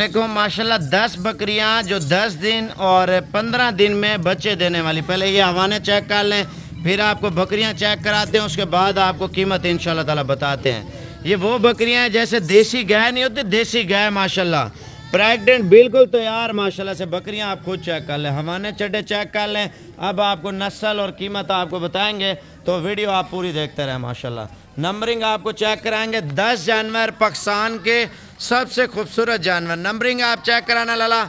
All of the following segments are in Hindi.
देखो माशाल्लाह दस बकरियाँ जो दस दिन और पंद्रह दिन में बच्चे देने वाली। पहले ये हवाने चेक कर लें, फिर आपको बकरियाँ चेक कराते हैं, उसके बाद आपको कीमत इन ताला बताते हैं। ये वो बकरियाँ हैं जैसे देसी गाय नहीं होती, देसी गाय माशाल्लाह। प्रेगनेंट बिल्कुल तैयार माशाल्लाह से बकरियाँ आप खुद चेक कर लें। हवाने चड्डे चेक कर लें। अब आपको नस्ल और कीमत आपको बताएँगे तो वीडियो आप पूरी देखते रहें माशाल्लाह। नंबरिंग आपको चेक कराएँगे। दस जानवर पाकिस्तान के सबसे खूबसूरत जानवर। नंबरिंग आप चेक कराना, लाला।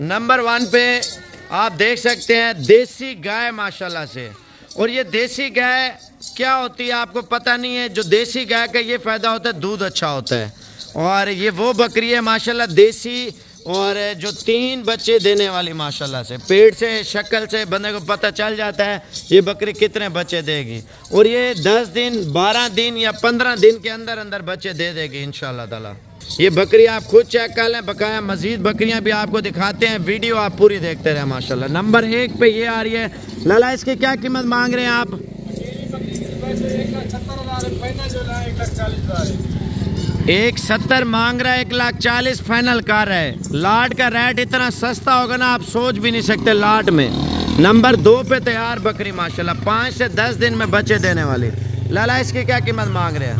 नंबर वन पे आप देख सकते हैं, देसी गाय, माशाल्लाह से। और ये देसी गाय क्या होती है, आपको पता नहीं है, जो देसी गाय का ये फ़ायदा होता है, दूध अच्छा होता है। और ये वो बकरी है, माशाल्लाह, देसी और जो तीन बच्चे देने वाली, माशाल्लाह से, पेट से, शक्ल से, बंदे को पता चल जाता है ये बकरी कितने बच्चे देगी। और ये दस दिन, बारह दिन या पंद्रह दिन के अंदर अंदर बच्चे दे देगी इन ताला। ये बकरी आप खुद चेक कर लें, बकाया मजीद बकरियाँ भी आपको दिखाते हैं, वीडियो आप पूरी देखते रहे, माशाल्लाह। नंबर एक पे ये आ रही है, लाला, इसकी क्या कीमत मांग रहे हैं आप? एक सत्तर मांग रहा है एक लाख चालीस फाइनल कर रहा है। लाट का रेट इतना सस्ता होगा ना आप सोच भी नहीं सकते लाट में। नंबर दो पे तैयार बकरी माशाल्लाह। पाँच से दस दिन में बच्चे देने वाली। लाला इसकी क्या कीमत मांग रहे हैं?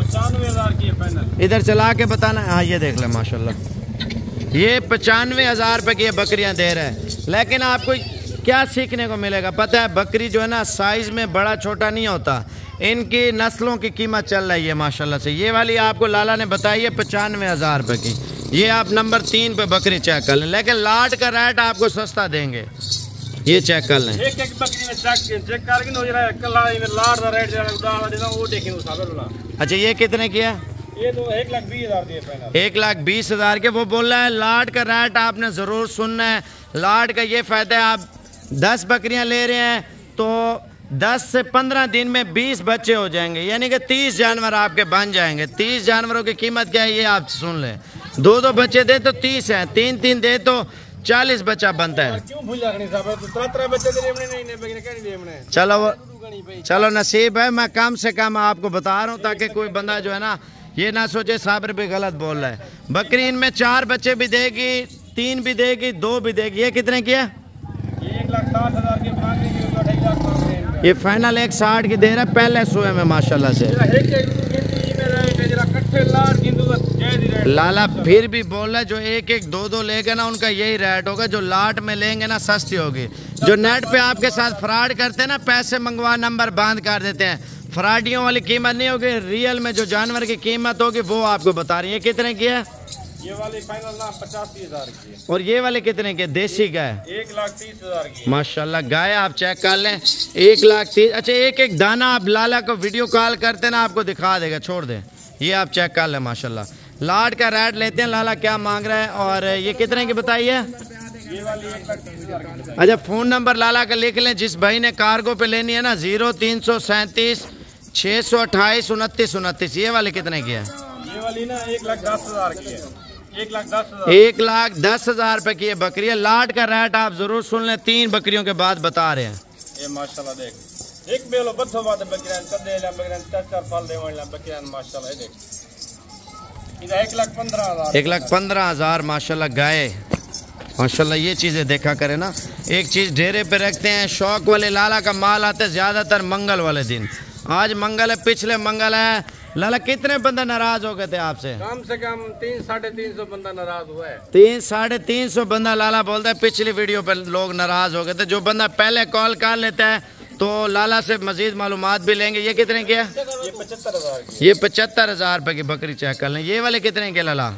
की इधर चला के बताना। हाँ ये देख ले माशाल्लाह। ये पचानवे हज़ार रुपये की बकरियाँ दे रहे हैं। लेकिन आपको क्या सीखने को मिलेगा? पता है बकरी जो है ना साइज़ में बड़ा छोटा नहीं होता। इनकी नस्लों की कीमत चल रही है माशाल्लाह से। ये वाली आपको लाला ने बताई है पचानवे हज़ार रुपये की। ये आप नंबर तीन पे बकरी चेक कर लें। लेकिन लाट का रेट आपको सस्ता देंगे। ये चेक कर लें। एक एक बकरी चेक चेक अच्छा ये कितने किया ये तो एक लाख बीस हज़ार एक लाख बीस हज़ार के। वो बोल रहा है लाट का रेट आपने ज़रूर सुनना है। लाट का ये फ़ायदा है आप दस बकरियाँ ले रहे हैं तो दस से पंद्रह दिन में बीस बच्चे हो जाएँगे। यानी कि तीस जानवर आपके बन जाएँगे। तीस जानवरों की कीमत क्या है ये आप सुन लें। दो दो बच्चे दे तो तीस है तीन तीन दे तो चालीस बच्चा बनता है। चलो चलो नसीब है मैं कम से कम आपको बता रहा हूँ ताकि कोई बंदा जो है ना ये ना सोचे साबर भी गलत बोल रहा है। बकरी इनमें चार बच्चे भी देगी तीन भी देगी दो भी देगी। ये कितने के ये फाइनल एक साठ की दे रहा है पहले सोए में माशाल्लाह से। लाला फिर भी बोल रहा जो एक एक दो दो लेंगे ना उनका यही रेट होगा जो लाट में लेंगे ना सस्ती होगी। जो नेट पे आपके साथ फ्रॉड करते हैं ना पैसे मंगवा नंबर बंद कर देते हैं। फ्रॉडियों वाली कीमत नहीं होगी रियल में जो जानवर की कीमत होगी वो आपको बता रही है। कितने की है? ये वाली फाइनल ना पचासी हज़ार की और ये वाले कितने के? देसी गाय एक लाख तीस हज़ार की माशाल्लाह गाय आप चेक कर लें। एक लाख तीस अच्छा एक एक दाना आप लाला को वीडियो कॉल करते ना आपको दिखा देगा छोड़ दे। ये आप चेक कर लें माशाल्लाह। लाड का रेट लेते हैं लाला क्या मांग रहे हैं? और ये कितने की बताइए? अच्छा फ़ोन नंबर लाला का लिख लें जिस भाई ने कार्गो पे लेनी है ना ज़ीरो तीन सौ सैंतीस छः सौ अट्ठाईस उनतीस उनतीस। ये वाले कितने की है? ये वाली ना एक लाख दस हज़ार की है। एक लाख दस हज़ार। रुपए की बकरी है। लाट का रेट आप ज़रूर सुन लें। तीन बकरियों के बाद बता रहे हैं। ये माशाल्लाह देख। एक बेलो बत्थो बात बकरियाँ कदे ले बकरियाँ चार चार फल दे वाला बकरियाँ माशाल्लाह देख। इधर एक लाख पंद्रह हज़ार। एक लाख पंद्रह हज़ार माशाल्लाह गाय। माशाल्लाह ये चीज़ें देखा करें ना। एक चीज़ ढेरे पे रखते हैं शौक वाले लाला का माल आते ज़्यादातर मंगल वाले दिन। आज मंगल है पिछले मंगल है लाला कितने बंदा नाराज़ हो गए थे आपसे? कम से कम तीन साढ़े तीन सौ बंदा नाराज़ हुआ है। तीन साढ़े तीन सौ बंदा लाला बोलता है पिछली वीडियो पर लोग नाराज़ हो गए थे। जो बंदा पहले कॉल कर लेता है तो लाला से मजीद मालूम भी लेंगे। ये कितने के ये पचहत्तर हज़ार ये पचहत्तर हज़ार रुपए की बकरी चेक कर लें। ये वाले कितने के लाला?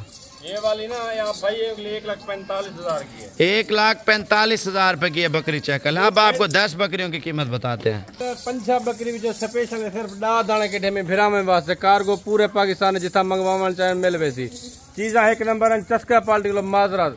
ये वाली ना यहाँ भाई एक लाख पैंतालीस हज़ार की है। एक लाख पैंतालीस हज़ार रुपए की है बकरी चेक कर अब आपको दस बकरियों की कीमत बताते हैं। पंजाब पंजा बकरी जो स्पेशल है सिर्फ़ डा दाने के ढेमे फिरा में वास्ते। कार्गो पूरे पाकिस्तान जितना मंगवा चाहे मिल वैसी चीजा एक नंबर है चस्का पाल्टी माजरा।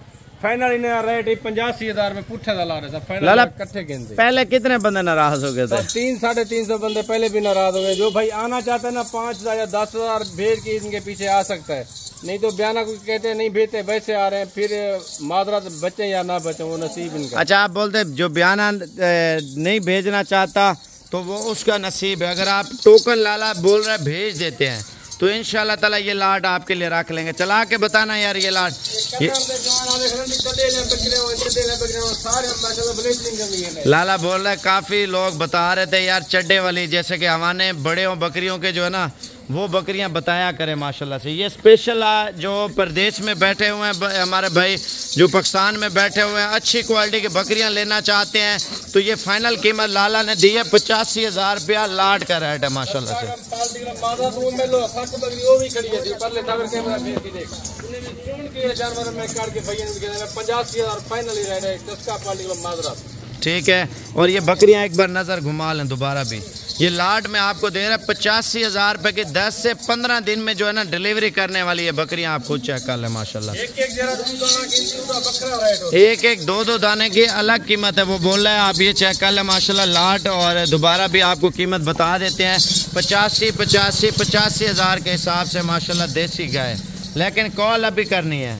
फाइनल इन्हें रेट पंजासी हज़ार में पुठे ला रहे थे फाइनल इकट्ठे गिनते पहले कितने बंदे नाराज़ हो गए थे तीन साढ़े तीन सौ बंदे पहले भी नाराज़ हो गए जो भाई आना चाहते हैं ना पाँच हज़ार या दस हज़ार भेज के इनके पीछे आ सकता है नहीं तो बयाना कुछ कहते हैं नहीं भेजते वैसे आ रहे हैं फिर मादरा बचे या ना बचे वो नसीब इनका अच्छा आप बोलते जो बयाना नहीं भेजना चाहता तो वो उसका नसीब है अगर आप टोकन लाला बोल रहे भेज देते हैं तो इन ताला ये लाट आपके लिए रख लेंगे। चला के बताना यार ये लाट। ये लाला बोल रहे काफ़ी लोग बता रहे थे यार चड्डे वाली, जैसे कि हमारे बड़े बकरियों के जो है ना वो बकरियाँ बताया करें, माशाल्लाह से। ये स्पेशल जो प्रदेश में बैठे हुए हैं हमारे भाई जो पाकिस्तान में बैठे हुए हैं, अच्छी क्वालिटी की बकरियाँ लेना चाहते हैं। तो ये फाइनल कीमत लाला ने दी है, पचासी हज़ार रुपया लाट का रेट है, माशाल्लाह से। ठीक है, और ये बकरियाँ एक बार नज़र घुमा लें दोबारा भी। ये लाट में आपको दे रहा है पचासी हज़ार रुपए की दस से पंद्रह दिन में जो है ना डिलीवरी करने वाली है बकरियाँ आप खुद चेक कर ले माशाल्लाह। एक एक दो दो दाने की अलग कीमत है वो बोल रहा है आप ये चेक कर ले माशाल्लाह लाट और दोबारा भी आपको कीमत बता देते हैं। पचासी पचासी पचासी हज़ार के हिसाब से माशाल्लाह देसी गाय। लेकिन कॉल अभी करनी है।